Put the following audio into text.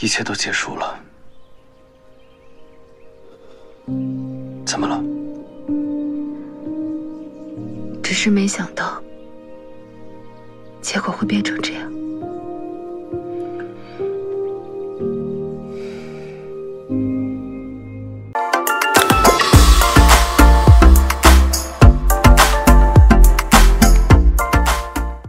一切都结束了。怎么了？只是没想到结果会变成这样。